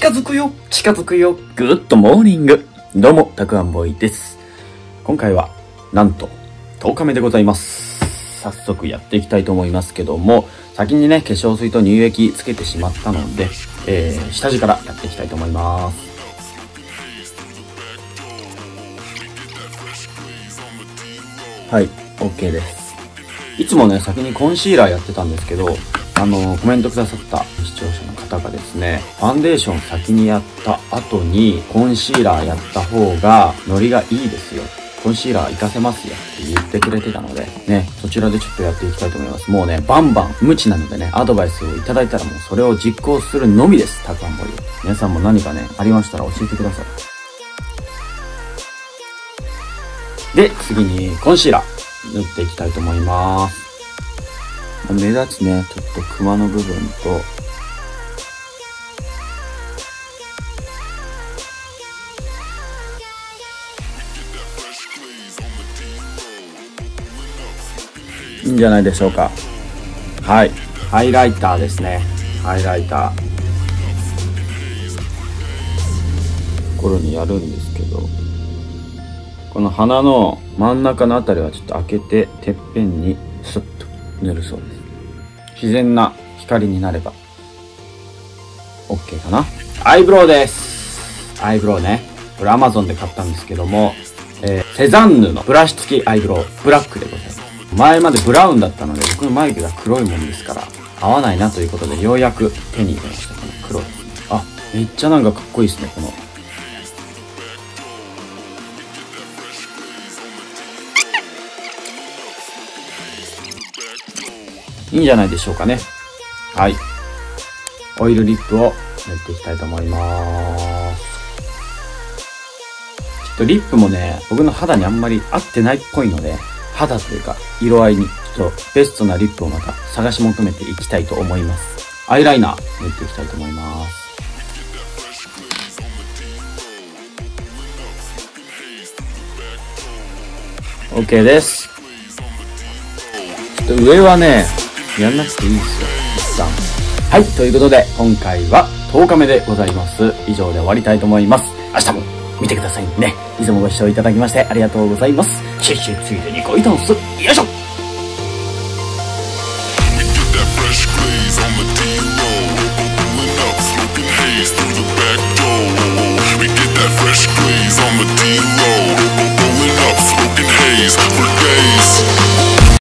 近づくよ近づくよ Good morning どうも、たくあんボーイです。今回は、なんと、10日目でございます。早速やっていきたいと思いますけども、先にね、化粧水と乳液つけてしまったので、えー、下地からやっていきたいと思います。はい、OK です。いつもね、先にコンシーラーやってたんですけど、あの、コメントくださった視聴者の方がですね、ファンデーション先にやった後に、コンシーラーやった方が、ノリがいいですよ。コンシーラー活かせますよって言ってくれてたので、ね、そちらでちょっとやっていきたいと思います。もうね、バンバン無知なのでね、アドバイスをいただいたらもうそれを実行するのみです、タクアンボイは。皆さんも何かね、ありましたら教えてください。で、次にコンシーラー塗っていきたいと思います。目立つね、ちょっとクマの部分と、いいんじゃないでしょうか。はい。ハイライターですね。ハイライター。ところにやるんですけど、この鼻の真ん中のあたりはちょっと開けて、てっぺんにスッと塗るそうです。自然な光になれば、OK かな？アイブロウです。アイブロウね。これ Amazon で買ったんですけども、えーセザンヌのブラシ付きアイブロウ、ブラックでございます。前までブラウンだったので、僕の眉毛が黒いもんですから、合わないなということで、ようやく手に入れました。この黒ですね。あ、めっちゃなんかかっこいいですね、この。いいんじゃないでしょうかね。はい。オイルリップを塗っていきたいと思います。ちょっとリップもね、僕の肌にあんまり合ってないっぽいので、肌というか色合いにちょっとベストなリップをまた探し求めていきたいと思います。アイライナー塗っていきたいと思います。OK です。ちょっと上はね、やんなくていいですよ。一旦。はい。ということで、今回は10日目でございます。以上で終わりたいと思います。明日も見てくださいね。いつもご視聴いただきましてありがとうございます。シェシェついでにごいダンス、よいしょ Through the back door, we get that fresh squeeze on the D-roll.